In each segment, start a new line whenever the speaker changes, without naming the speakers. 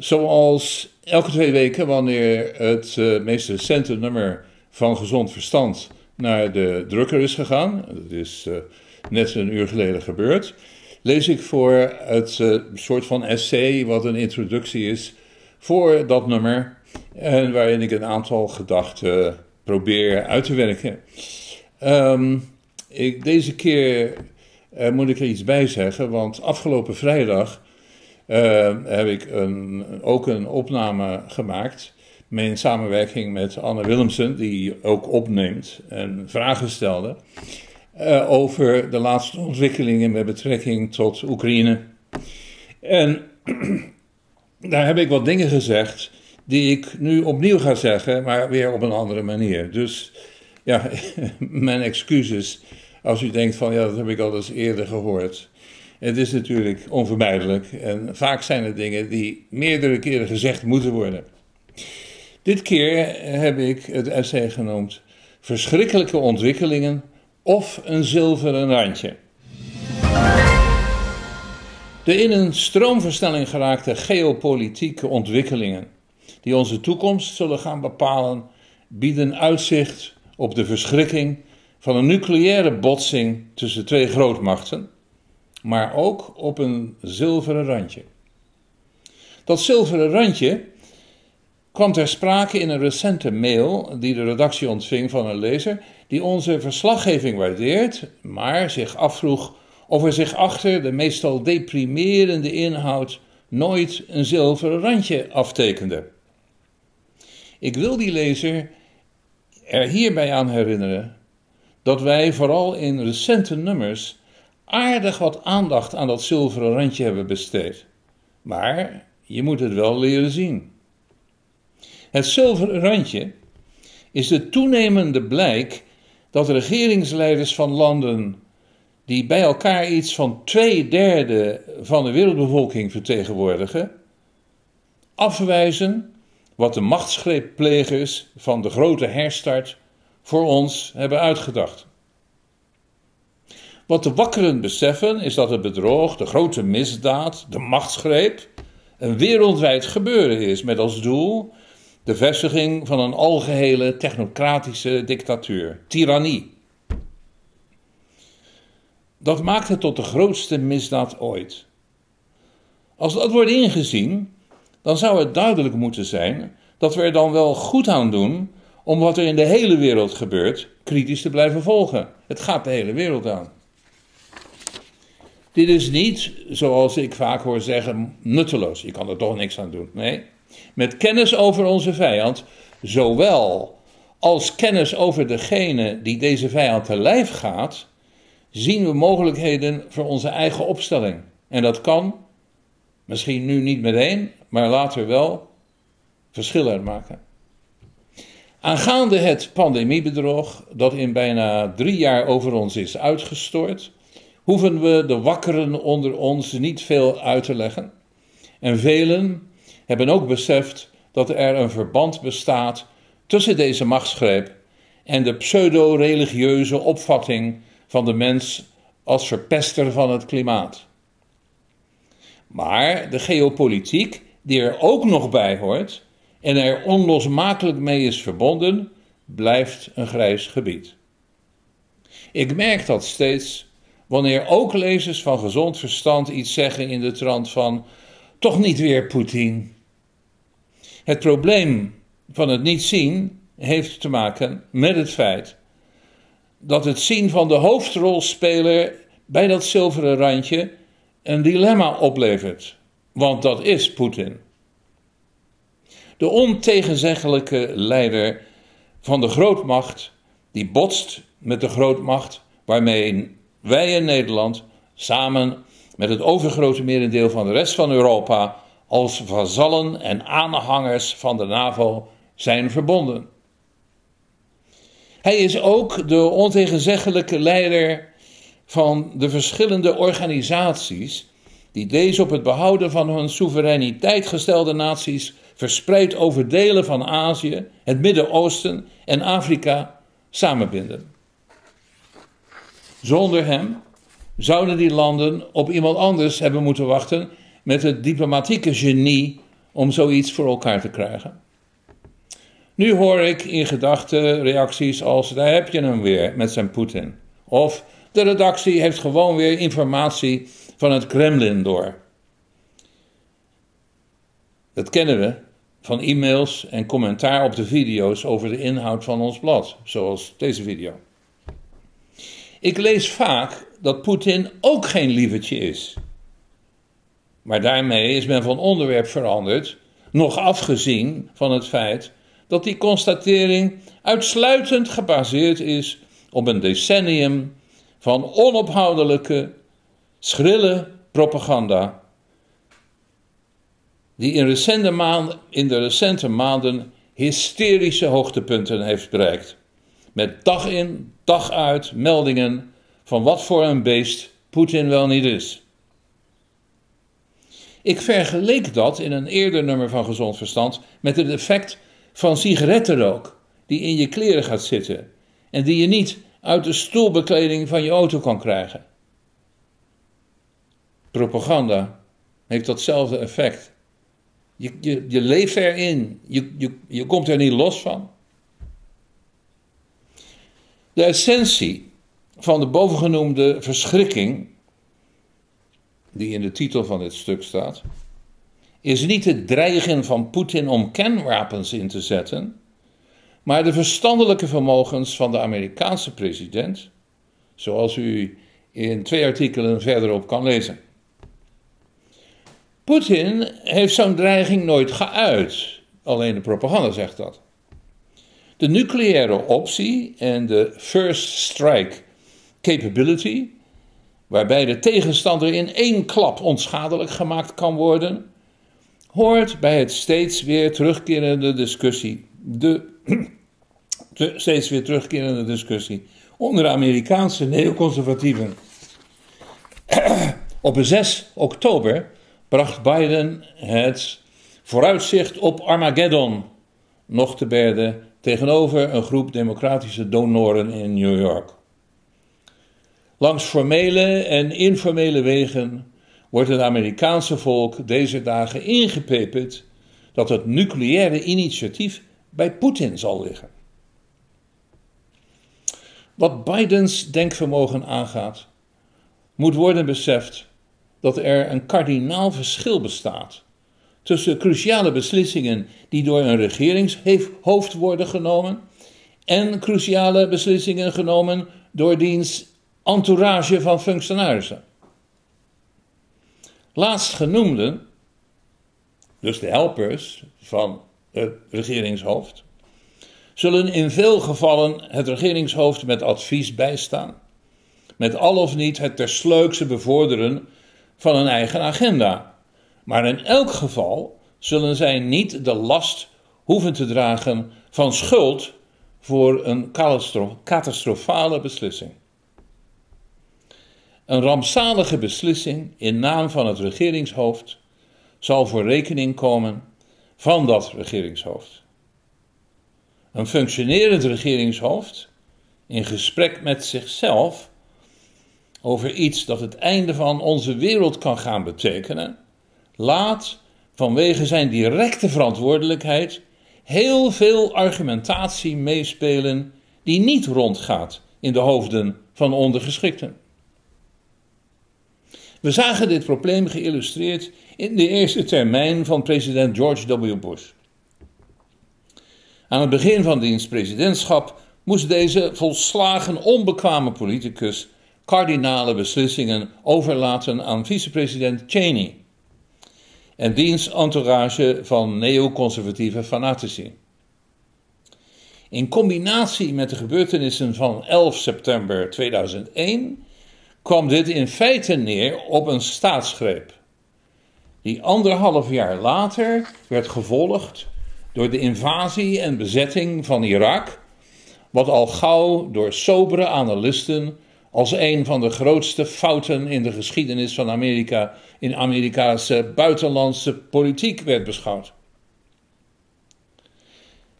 Zoals elke twee weken, wanneer het uh, meest recente nummer van Gezond Verstand naar de drukker is gegaan, dat is uh, net een uur geleden gebeurd, lees ik voor het uh, soort van essay wat een introductie is voor dat nummer en waarin ik een aantal gedachten probeer uit te werken. Um, ik, deze keer moet ik er iets bij zeggen, want afgelopen vrijdag uh, heb ik een, ook een opname gemaakt. In samenwerking met Anne Willemsen, die ook opneemt en vragen stelde. Uh, over de laatste ontwikkelingen met betrekking tot Oekraïne. En daar heb ik wat dingen gezegd die ik nu opnieuw ga zeggen, maar weer op een andere manier. Dus ja, mijn excuses als u denkt van ja, dat heb ik al eens eerder gehoord. Het is natuurlijk onvermijdelijk en vaak zijn er dingen die meerdere keren gezegd moeten worden. Dit keer heb ik het essay genoemd Verschrikkelijke ontwikkelingen of een zilveren randje. De in een stroomversnelling geraakte geopolitieke ontwikkelingen die onze toekomst zullen gaan bepalen, bieden uitzicht op de verschrikking van een nucleaire botsing tussen twee grootmachten maar ook op een zilveren randje. Dat zilveren randje kwam ter sprake in een recente mail die de redactie ontving van een lezer die onze verslaggeving waardeert, maar zich afvroeg of er zich achter de meestal deprimerende inhoud nooit een zilveren randje aftekende. Ik wil die lezer er hierbij aan herinneren dat wij vooral in recente nummers aardig wat aandacht aan dat zilveren randje hebben besteed. Maar je moet het wel leren zien. Het zilveren randje is de toenemende blijk dat regeringsleiders van landen die bij elkaar iets van twee derde van de wereldbevolking vertegenwoordigen, afwijzen wat de machtsgreepplegers van de grote herstart voor ons hebben uitgedacht. Wat de wakkeren beseffen is dat het bedrog, de grote misdaad, de machtsgreep, een wereldwijd gebeuren is met als doel de vestiging van een algehele technocratische dictatuur, tirannie. Dat maakt het tot de grootste misdaad ooit. Als dat wordt ingezien, dan zou het duidelijk moeten zijn dat we er dan wel goed aan doen om wat er in de hele wereld gebeurt kritisch te blijven volgen. Het gaat de hele wereld aan. Dit is niet, zoals ik vaak hoor zeggen, nutteloos. Je kan er toch niks aan doen. Nee. Met kennis over onze vijand, zowel als kennis over degene die deze vijand te lijf gaat, zien we mogelijkheden voor onze eigen opstelling. En dat kan, misschien nu niet meteen, maar later wel, verschil uitmaken. Aangaande het pandemiebedrog, dat in bijna drie jaar over ons is uitgestort, hoeven we de wakkeren onder ons niet veel uit te leggen. En velen hebben ook beseft dat er een verband bestaat tussen deze machtsgreep en de pseudo-religieuze opvatting van de mens als verpester van het klimaat. Maar de geopolitiek, die er ook nog bij hoort en er onlosmakelijk mee is verbonden, blijft een grijs gebied. Ik merk dat steeds wanneer ook lezers van gezond verstand iets zeggen in de trant van toch niet weer Poetin. Het probleem van het niet zien heeft te maken met het feit dat het zien van de hoofdrolspeler bij dat zilveren randje een dilemma oplevert. Want dat is Poetin. De ontegenzeggelijke leider van de grootmacht die botst met de grootmacht waarmee wij in Nederland samen met het overgrote merendeel van de rest van Europa als vazallen en aanhangers van de NAVO zijn verbonden. Hij is ook de ontegenzeggelijke leider van de verschillende organisaties die deze op het behouden van hun soevereiniteit gestelde naties verspreid over delen van Azië, het Midden-Oosten en Afrika samenbinden. Zonder hem zouden die landen op iemand anders hebben moeten wachten met het diplomatieke genie om zoiets voor elkaar te krijgen. Nu hoor ik in gedachten reacties als: daar heb je hem weer met zijn Poetin. Of de redactie heeft gewoon weer informatie van het Kremlin door. Dat kennen we van e-mails en commentaar op de video's over de inhoud van ons blad, zoals deze video. Ik lees vaak dat Poetin ook geen lievertje is. Maar daarmee is men van onderwerp veranderd, nog afgezien van het feit dat die constatering uitsluitend gebaseerd is op een decennium van onophoudelijke, schrille propaganda, die in, recente maanden, in de recente maanden hysterische hoogtepunten heeft bereikt. Met dag in, dag uit meldingen van wat voor een beest Poetin wel niet is. Ik vergeleek dat in een eerder nummer van Gezond Verstand met het effect van sigarettenrook die in je kleren gaat zitten en die je niet uit de stoelbekleding van je auto kan krijgen. Propaganda heeft datzelfde effect. Je, je, je leeft erin, je, je, je komt er niet los van. De essentie van de bovengenoemde verschrikking, die in de titel van dit stuk staat, is niet het dreigen van Poetin om kernwapens in te zetten, maar de verstandelijke vermogens van de Amerikaanse president, zoals u in twee artikelen verderop kan lezen. Poetin heeft zo'n dreiging nooit geuit, alleen de propaganda zegt dat. De nucleaire optie en de first strike capability, waarbij de tegenstander in één klap onschadelijk gemaakt kan worden, hoort bij het steeds weer terugkerende discussie, de, de steeds weer terugkerende discussie onder de Amerikaanse neoconservatieven. Op 6 oktober bracht Biden het vooruitzicht op Armageddon nog te berden tegenover een groep democratische donoren in New York. Langs formele en informele wegen wordt het Amerikaanse volk deze dagen ingepeperd dat het nucleaire initiatief bij Poetin zal liggen. Wat Bidens denkvermogen aangaat, moet worden beseft dat er een kardinaal verschil bestaat tussen cruciale beslissingen die door een regeringshoofd worden genomen en cruciale beslissingen genomen door diens entourage van functionarissen. Laatstgenoemden, dus de helpers van het regeringshoofd, zullen in veel gevallen het regeringshoofd met advies bijstaan, met al of niet het tersleukse bevorderen van een eigen agenda. Maar in elk geval zullen zij niet de last hoeven te dragen van schuld voor een catastrofale beslissing. Een rampzalige beslissing in naam van het regeringshoofd zal voor rekening komen van dat regeringshoofd. Een functionerend regeringshoofd in gesprek met zichzelf over iets dat het einde van onze wereld kan gaan betekenen, laat vanwege zijn directe verantwoordelijkheid heel veel argumentatie meespelen die niet rondgaat in de hoofden van ondergeschikten. We zagen dit probleem geïllustreerd in de eerste termijn van president George W. Bush. Aan het begin van diens presidentschap moest deze volslagen onbekwame politicus kardinale beslissingen overlaten aan vicepresident Cheney en diens entourage van neoconservatieve fanatici. In combinatie met de gebeurtenissen van 11 september 2001 kwam dit in feite neer op een staatsgreep, die anderhalf jaar later werd gevolgd door de invasie en bezetting van Irak, wat al gauw door sobere analisten als een van de grootste fouten in de geschiedenis van Amerika in Amerikaanse buitenlandse politiek werd beschouwd.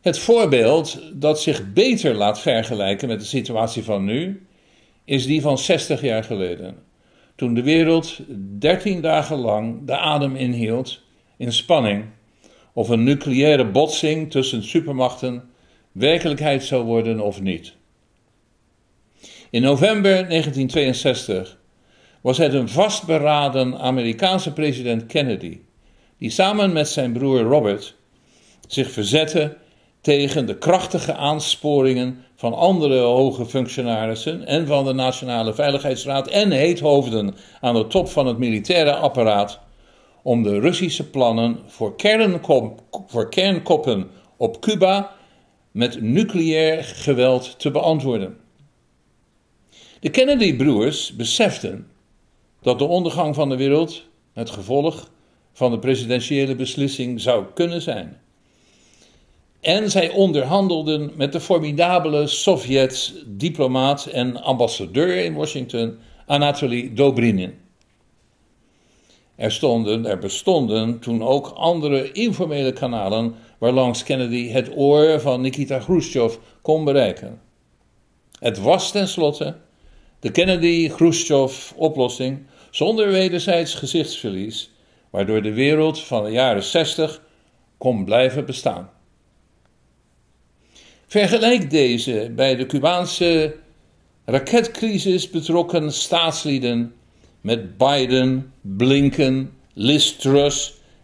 Het voorbeeld dat zich beter laat vergelijken met de situatie van nu, is die van 60 jaar geleden. Toen de wereld 13 dagen lang de adem inhield in spanning of een nucleaire botsing tussen supermachten werkelijkheid zou worden of niet. In november 1962 was het een vastberaden Amerikaanse president Kennedy, die samen met zijn broer Robert zich verzette tegen de krachtige aansporingen van andere hoge functionarissen en van de Nationale Veiligheidsraad en heethoofden aan de top van het militaire apparaat om de Russische plannen voor, voor kernkoppen op Cuba met nucleair geweld te beantwoorden. De Kennedy-broers beseften dat de ondergang van de wereld het gevolg van de presidentiële beslissing zou kunnen zijn. En zij onderhandelden met de formidabele Sovjet-diplomaat en ambassadeur in Washington, Anatoly Dobrinin. Er, stonden, er bestonden toen ook andere informele kanalen waarlangs Kennedy het oor van Nikita Khrushchev kon bereiken. Het was tenslotte de Kennedy-Khrushchev-oplossing zonder wederzijds gezichtsverlies, waardoor de wereld van de jaren 60 kon blijven bestaan. Vergelijk deze bij de Cubaanse raketcrisis betrokken staatslieden met Biden, Blinken, Liz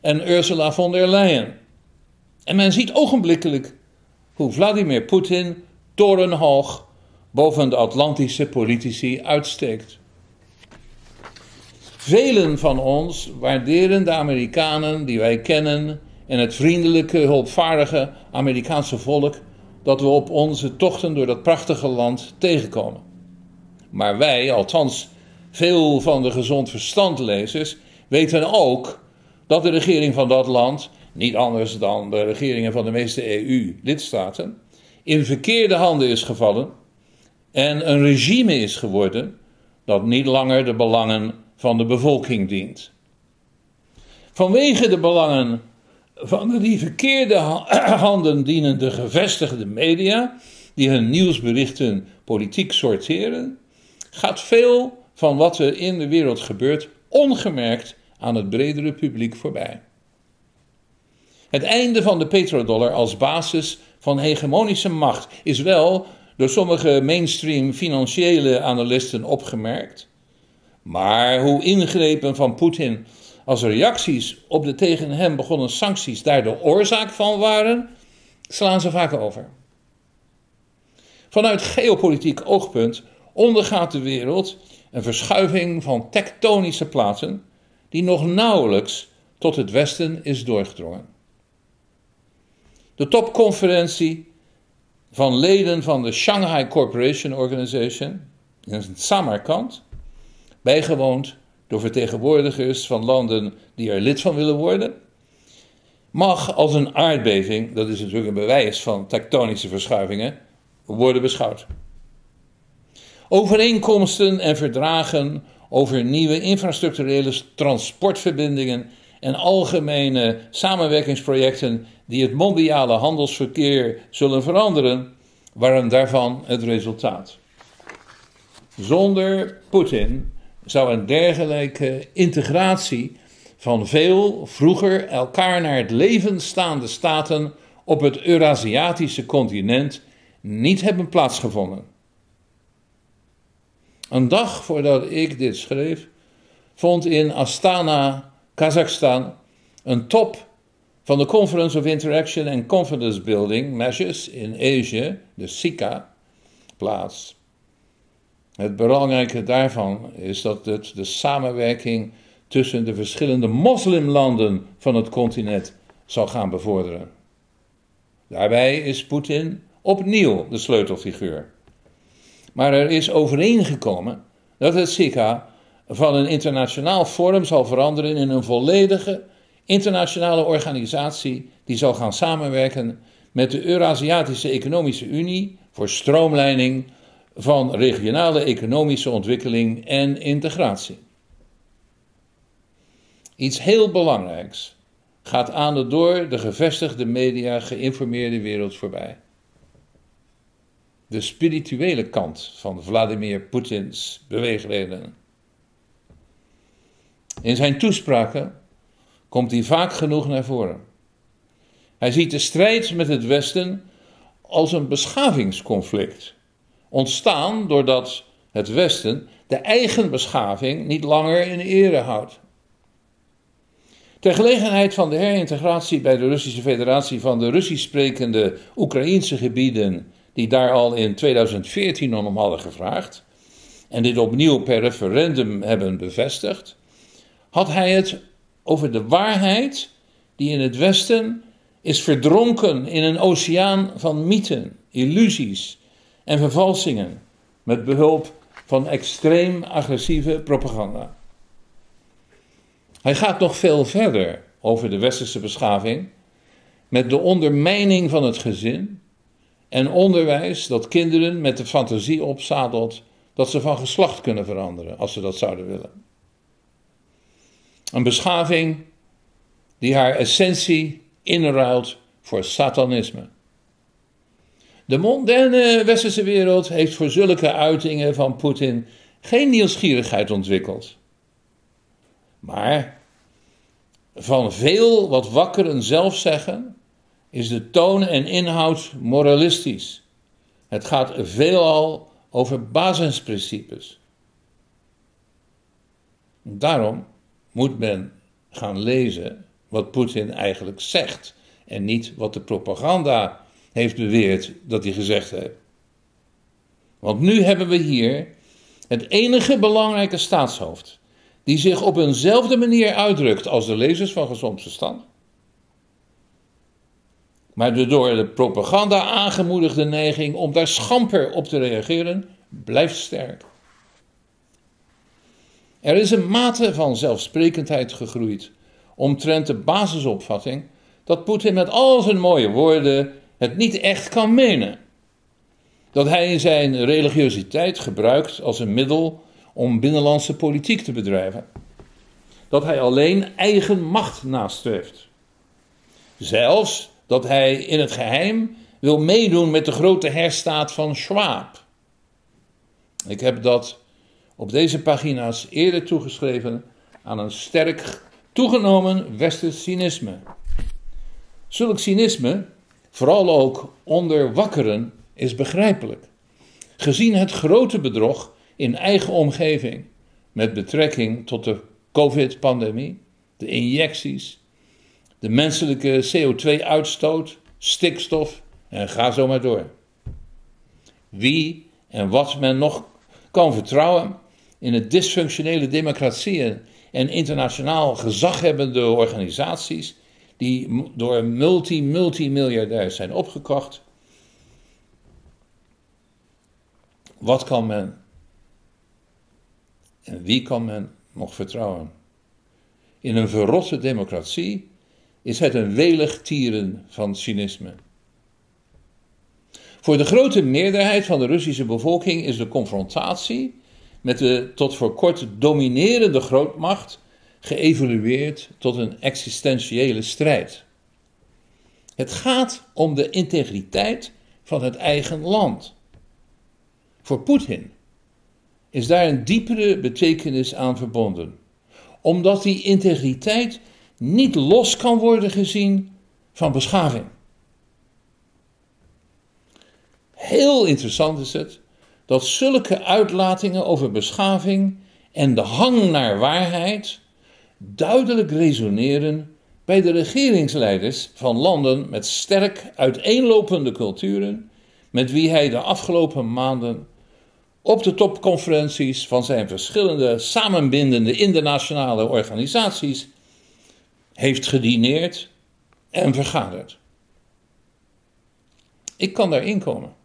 en Ursula von der Leyen. En men ziet ogenblikkelijk hoe Vladimir Poetin torenhoog boven de Atlantische politici uitsteekt. Velen van ons waarderen de Amerikanen die wij kennen en het vriendelijke, hulpvaardige Amerikaanse volk dat we op onze tochten door dat prachtige land tegenkomen. Maar wij, althans veel van de gezond verstandlezers, weten ook dat de regering van dat land, niet anders dan de regeringen van de meeste EU-lidstaten, in verkeerde handen is gevallen en een regime is geworden dat niet langer de belangen van de bevolking dient. Vanwege de belangen van de die verkeerde handen dienende gevestigde media, die hun nieuwsberichten politiek sorteren, gaat veel van wat er in de wereld gebeurt ongemerkt aan het bredere publiek voorbij. Het einde van de petrodollar als basis van hegemonische macht is wel door sommige mainstream financiële analisten opgemerkt. Maar hoe ingrepen van Poetin als reacties op de tegen hem begonnen sancties daar de oorzaak van waren, slaan ze vaak over. Vanuit geopolitiek oogpunt ondergaat de wereld een verschuiving van tektonische plaatsen die nog nauwelijks tot het Westen is doorgedrongen. De topconferentie van leden van de Shanghai Corporation Organization in Samarkand, bijgewoond door vertegenwoordigers van landen die er lid van willen worden, mag als een aardbeving, dat is natuurlijk een bewijs van tektonische verschuivingen, worden beschouwd. Overeenkomsten en verdragen over nieuwe infrastructurele transportverbindingen en algemene samenwerkingsprojecten die het mondiale handelsverkeer zullen veranderen, waren daarvan het resultaat. Zonder Poetin zou een dergelijke integratie van veel vroeger elkaar naar het leven staande staten op het Eurasiatische continent niet hebben plaatsgevonden. Een dag voordat ik dit schreef, vond in Astana, Kazachstan, een top van de Conference of Interaction and Confidence Building Measures in Asia, de SICA, plaats. Het belangrijke daarvan is dat het de samenwerking tussen de verschillende moslimlanden van het continent zal gaan bevorderen. Daarbij is Poetin opnieuw de sleutelfiguur. Maar er is overeengekomen dat het SICA van een internationaal forum zal veranderen in een volledige internationale organisatie die zal gaan samenwerken met de Eurasiatische Economische Unie voor stroomlijning van regionale economische ontwikkeling en integratie. Iets heel belangrijks gaat aan de door de gevestigde media geïnformeerde wereld voorbij. De spirituele kant van Vladimir Poetins beweegreden. In zijn toespraken komt hij vaak genoeg naar voren. Hij ziet de strijd met het Westen als een beschavingsconflict. Ontstaan doordat het Westen de eigen beschaving niet langer in ere houdt. Ter gelegenheid van de herintegratie bij de Russische Federatie van de Russisch sprekende Oekraïnse gebieden, die daar al in 2014 om hadden gevraagd, en dit opnieuw per referendum hebben bevestigd, had hij het over de waarheid die in het Westen is verdronken in een oceaan van mythen, illusies en vervalsingen, met behulp van extreem agressieve propaganda. Hij gaat nog veel verder over de westerse beschaving met de ondermijning van het gezin en onderwijs dat kinderen met de fantasie opzadelt dat ze van geslacht kunnen veranderen als ze dat zouden willen. Een beschaving die haar essentie inruilt voor satanisme. De moderne westerse wereld heeft voor zulke uitingen van Poetin geen nieuwsgierigheid ontwikkeld. Maar van veel wat wakkeren zelf zeggen, is de toon en inhoud moralistisch. Het gaat veelal over basisprincipes. Daarom moet men gaan lezen wat Poetin eigenlijk zegt en niet wat de propaganda heeft beweerd dat hij gezegd heeft. Want nu hebben we hier het enige belangrijke staatshoofd die zich op eenzelfde manier uitdrukt als de lezers van gezond verstand. Maar de door de propaganda aangemoedigde neiging om daar schamper op te reageren blijft sterk. Er is een mate van zelfsprekendheid gegroeid omtrent de basisopvatting dat Poetin met al zijn mooie woorden het niet echt kan menen. Dat hij zijn religiositeit gebruikt als een middel om binnenlandse politiek te bedrijven. Dat hij alleen eigen macht nastreeft. Zelfs dat hij in het geheim wil meedoen met de grote herstaat van Schwab. Ik heb dat op deze pagina's eerder toegeschreven aan een sterk toegenomen westers cynisme. Zulk cynisme, vooral ook onder wakkeren, is begrijpelijk. Gezien het grote bedrog in eigen omgeving met betrekking tot de COVID-pandemie, de injecties, de menselijke CO2-uitstoot, stikstof en ga zo maar door. Wie en wat men nog kan vertrouwen in het dysfunctionele democratieën en internationaal gezaghebbende organisaties die door multi-multimiljardairs zijn opgekocht. Wat kan men en wie kan men nog vertrouwen? In een verrotte democratie is het een welig tieren van cynisme. Voor de grote meerderheid van de Russische bevolking is de confrontatie met de tot voor kort dominerende grootmacht geëvolueerd tot een existentiële strijd. Het gaat om de integriteit van het eigen land. Voor Poetin is daar een diepere betekenis aan verbonden, omdat die integriteit niet los kan worden gezien van beschaving. Heel interessant is het dat zulke uitlatingen over beschaving en de hang naar waarheid duidelijk resoneren bij de regeringsleiders van landen met sterk uiteenlopende culturen, met wie hij de afgelopen maanden op de topconferenties van zijn verschillende samenbindende internationale organisaties heeft gedineerd en vergaderd. Ik kan daarin komen.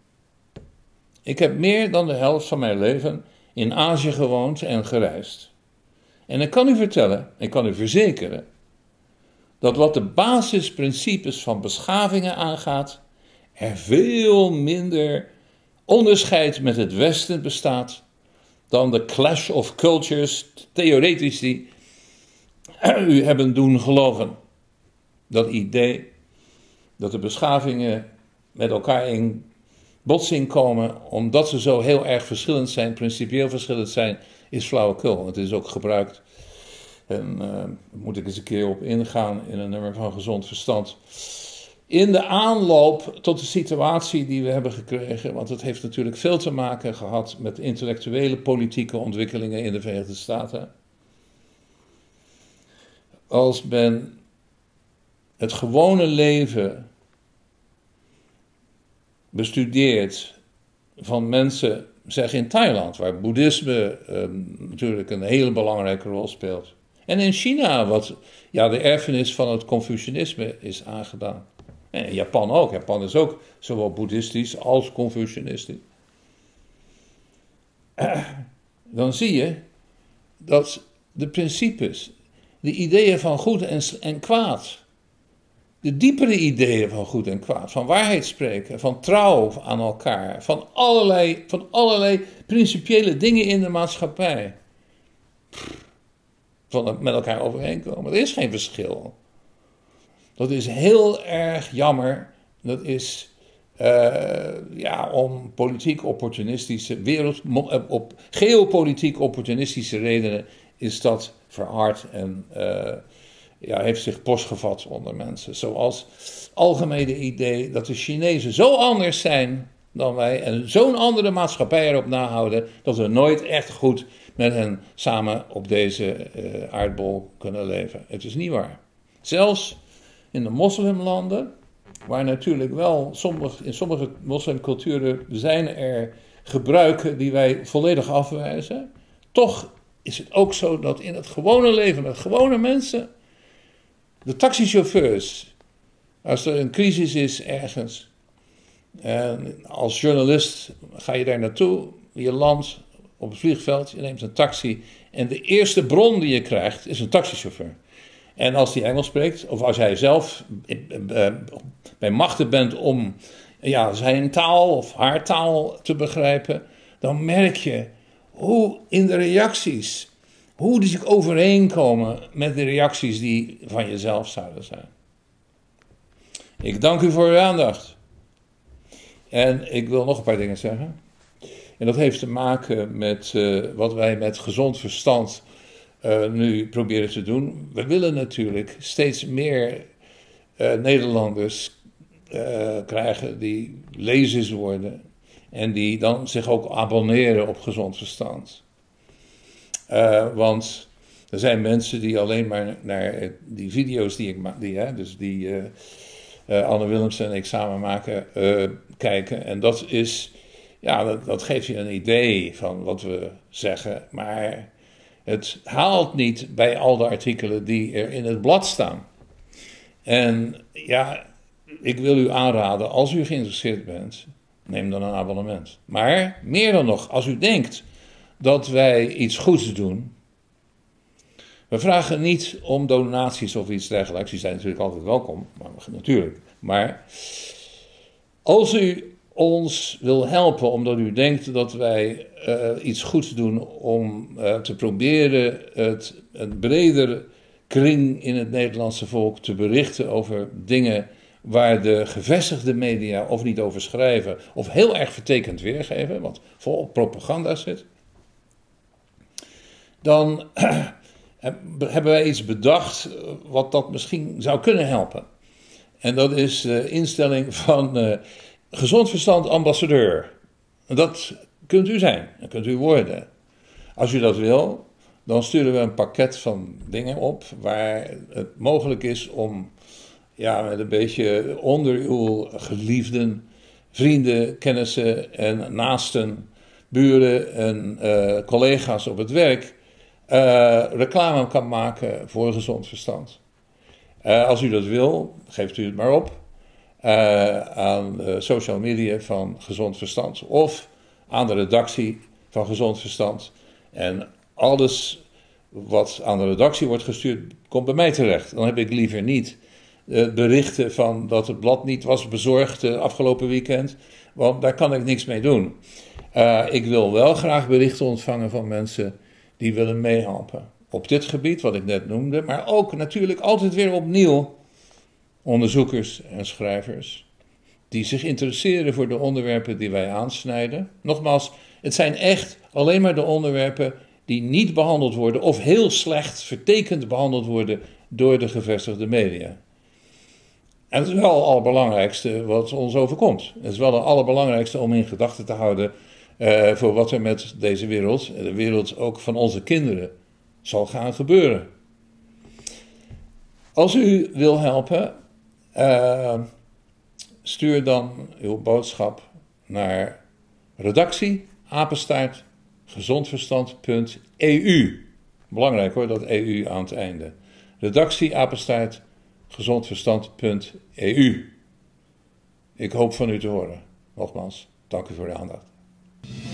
Ik heb meer dan de helft van mijn leven in Azië gewoond en gereisd. En ik kan u vertellen, ik kan u verzekeren, dat wat de basisprincipes van beschavingen aangaat, er veel minder onderscheid met het Westen bestaat dan de clash of cultures theoretici u hebben doen geloven. Dat idee dat de beschavingen met elkaar in botsing komen omdat ze zo heel erg verschillend zijn, principieel verschillend zijn, is flauwekul. Het is ook gebruikt, en uh, moet ik eens een keer op ingaan in een nummer van gezond verstand, in de aanloop tot de situatie die we hebben gekregen, want het heeft natuurlijk veel te maken gehad met intellectuele politieke ontwikkelingen in de Verenigde Staten. Als men het gewone leven bestudeert van mensen, zeg in Thailand, waar boeddhisme ehm, natuurlijk een hele belangrijke rol speelt. En in China, wat ja, de erfenis van het Confucianisme is aangedaan. En in Japan ook. Japan is ook zowel boeddhistisch als Confucianistisch. Dan zie je dat de principes, de ideeën van goed en, en kwaad, de diepere ideeën van goed en kwaad, van waarheid spreken, van trouw aan elkaar, van allerlei, van allerlei principiële dingen in de maatschappij, van met elkaar overeenkomen. Er is geen verschil. Dat is heel erg jammer. Dat is uh, ja, om politiek opportunistische, wereld, eh, op geopolitiek opportunistische redenen is dat verhard en uh, ja, heeft zich postgevat onder mensen. Zoals algemene idee dat de Chinezen zo anders zijn dan wij en zo'n andere maatschappij erop nahouden dat we nooit echt goed met hen samen op deze uh, aardbol kunnen leven. Het is niet waar. Zelfs in de moslimlanden, waar natuurlijk wel sommige, in sommige moslimculturen zijn er gebruiken die wij volledig afwijzen, toch is het ook zo dat in het gewone leven met gewone mensen, de taxichauffeurs, als er een crisis is ergens, en als journalist ga je daar naartoe, je landt op het vliegveld, je neemt een taxi en de eerste bron die je krijgt is een taxichauffeur. En als hij Engels spreekt, of als jij zelf eh, bij machten bent om ja, zijn taal of haar taal te begrijpen, dan merk je hoe in de reacties, hoe die zich overeenkomen met de reacties die van jezelf zouden zijn. Ik dank u voor uw aandacht. En ik wil nog een paar dingen zeggen. En dat heeft te maken met uh, wat wij met gezond verstand uh, nu proberen te doen. We willen natuurlijk steeds meer uh, Nederlanders krijgen die lezers worden en die dan zich ook abonneren op gezond verstand. Want er zijn mensen die alleen maar naar die video's die ik maak, die, hè, dus die Anne Willemsen en ik samen maken, kijken. En dat is, ja, dat, dat geeft je een idee van wat we zeggen, maar het haalt niet bij al de artikelen die er in het blad staan. En ja, ik wil u aanraden, als u geïnteresseerd bent, neem dan een abonnement. Maar meer dan nog, als u denkt dat wij iets goeds doen. We vragen niet om donaties of iets dergelijks. Die zijn natuurlijk altijd welkom, maar, natuurlijk. Maar als u ons wil helpen, omdat u denkt dat wij uh, iets goeds doen om uh, te proberen het, een bredere kring in het Nederlandse volk te berichten over dingen waar de gevestigde media of niet over schrijven, of heel erg vertekend weergeven, wat vol propaganda zit, dan hebben wij iets bedacht wat dat misschien zou kunnen helpen. En dat is de instelling van uh, gezond verstand ambassadeur. Dat kunt u zijn, dat kunt u worden. Als u dat wil, dan sturen we een pakket van dingen op waar het mogelijk is om ja, met een beetje onder uw geliefden, vrienden, kennissen en naasten, buren en collega's op het werk uh, reclame kan maken voor gezond verstand. Uh, als u dat wil, geeft u het maar op aan de social media van Gezond Verstand of aan de redactie van Gezond Verstand. En alles wat aan de redactie wordt gestuurd, komt bij mij terecht. Dan heb ik liever niet berichten van dat het blad niet was bezorgd uh, afgelopen weekend, want daar kan ik niks mee doen. Ik wil wel graag berichten ontvangen van mensen die willen meehelpen. Op dit gebied, wat ik net noemde, maar ook natuurlijk altijd weer opnieuw onderzoekers en schrijvers die zich interesseren voor de onderwerpen die wij aansnijden. Nogmaals, het zijn echt alleen maar de onderwerpen die niet behandeld worden of heel slecht vertekend behandeld worden door de gevestigde media. En het is wel het allerbelangrijkste wat ons overkomt. Het is wel het allerbelangrijkste om in gedachten te houden uh, voor wat er met deze wereld, de wereld ook van onze kinderen, zal gaan gebeuren. Als u wil helpen, uh, stuur dan uw boodschap naar redactie gezondverstand.eu. Belangrijk hoor, dat EU aan het einde. Redactie gezondverstand.eu. Ik hoop van u te horen. Nogmaals, dank u voor de aandacht. you